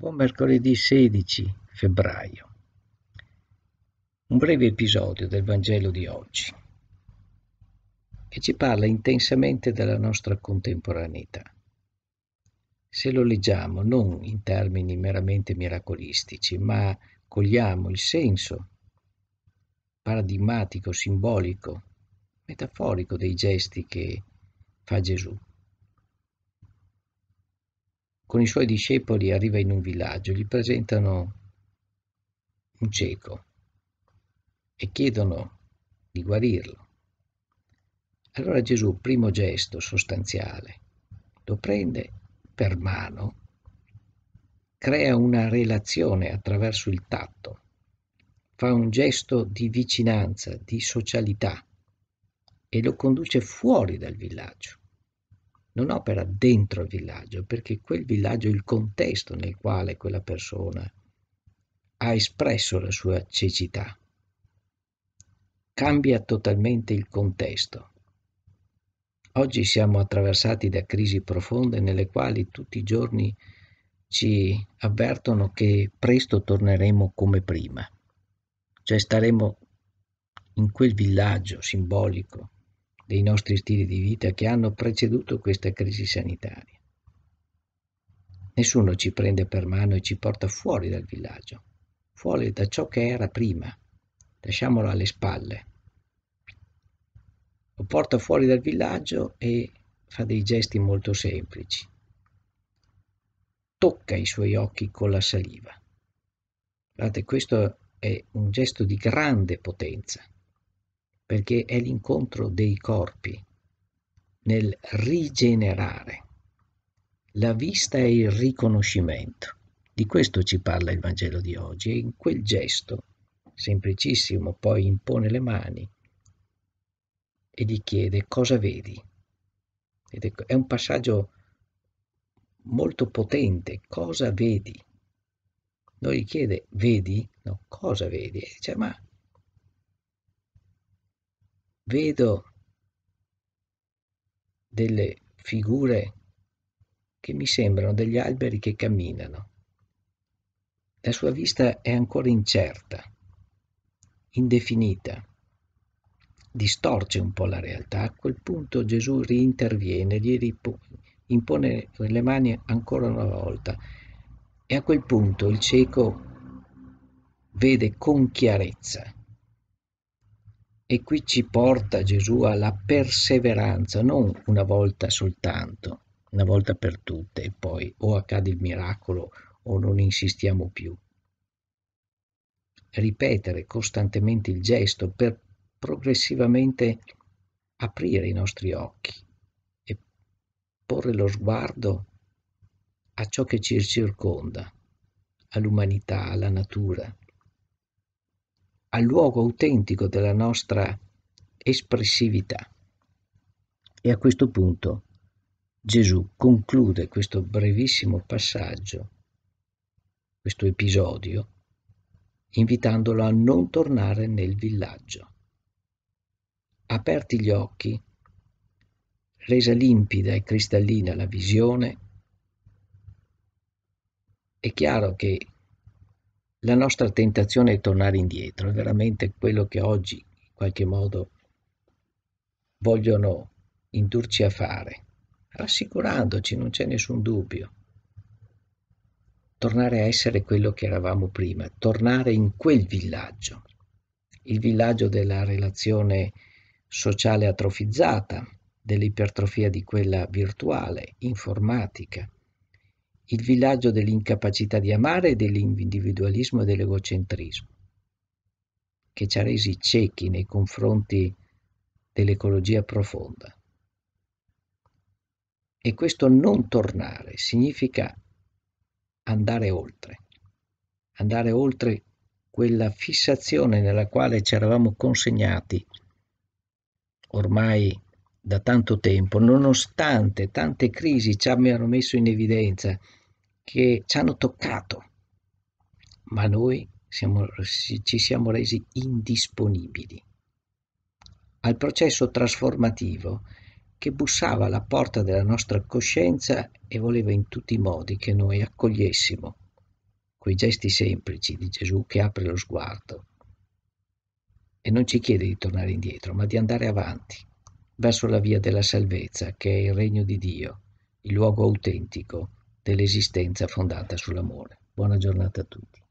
Buon mercoledì 16 febbraio. Un breve episodio del Vangelo di oggi che ci parla intensamente della nostra contemporaneità. Se lo leggiamo non in termini meramente miracolistici, ma cogliamo il senso paradigmatico, simbolico, metaforico dei gesti che fa Gesù con i suoi discepoli arriva in un villaggio, gli presentano un cieco e chiedono di guarirlo. Allora Gesù, primo gesto sostanziale, lo prende per mano, crea una relazione attraverso il tatto, fa un gesto di vicinanza, di socialità e lo conduce fuori dal villaggio non opera dentro il villaggio, perché quel villaggio è il contesto nel quale quella persona ha espresso la sua cecità. Cambia totalmente il contesto. Oggi siamo attraversati da crisi profonde nelle quali tutti i giorni ci avvertono che presto torneremo come prima, cioè staremo in quel villaggio simbolico dei nostri stili di vita che hanno preceduto questa crisi sanitaria. Nessuno ci prende per mano e ci porta fuori dal villaggio, fuori da ciò che era prima. Lasciamolo alle spalle. Lo porta fuori dal villaggio e fa dei gesti molto semplici. Tocca i suoi occhi con la saliva. Guardate, questo è un gesto di grande potenza perché è l'incontro dei corpi nel rigenerare. La vista è il riconoscimento. Di questo ci parla il Vangelo di oggi e in quel gesto semplicissimo poi impone le mani e gli chiede cosa vedi. Ed è un passaggio molto potente, cosa vedi? Noi gli chiede vedi? No, cosa vedi? E dice ma vedo delle figure che mi sembrano degli alberi che camminano. La sua vista è ancora incerta, indefinita, distorce un po' la realtà. A quel punto Gesù riinterviene, gli impone le mani ancora una volta e a quel punto il cieco vede con chiarezza e qui ci porta Gesù alla perseveranza, non una volta soltanto, una volta per tutte e poi o accade il miracolo o non insistiamo più. Ripetere costantemente il gesto per progressivamente aprire i nostri occhi e porre lo sguardo a ciò che ci circonda, all'umanità, alla natura, al luogo autentico della nostra espressività. E a questo punto Gesù conclude questo brevissimo passaggio, questo episodio, invitandolo a non tornare nel villaggio. Aperti gli occhi, resa limpida e cristallina la visione, è chiaro che la nostra tentazione è tornare indietro, è veramente quello che oggi in qualche modo vogliono indurci a fare, rassicurandoci, non c'è nessun dubbio. Tornare a essere quello che eravamo prima, tornare in quel villaggio, il villaggio della relazione sociale atrofizzata, dell'ipertrofia di quella virtuale, informatica, il villaggio dell'incapacità di amare, dell'individualismo e dell'egocentrismo, che ci ha resi ciechi nei confronti dell'ecologia profonda. E questo non tornare significa andare oltre, andare oltre quella fissazione nella quale ci eravamo consegnati ormai da tanto tempo, nonostante tante crisi ci abbiano messo in evidenza che ci hanno toccato, ma noi siamo, ci siamo resi indisponibili al processo trasformativo che bussava alla porta della nostra coscienza e voleva in tutti i modi che noi accogliessimo quei gesti semplici di Gesù che apre lo sguardo e non ci chiede di tornare indietro, ma di andare avanti, verso la via della salvezza, che è il regno di Dio, il luogo autentico dell'esistenza fondata sull'amore. Buona giornata a tutti.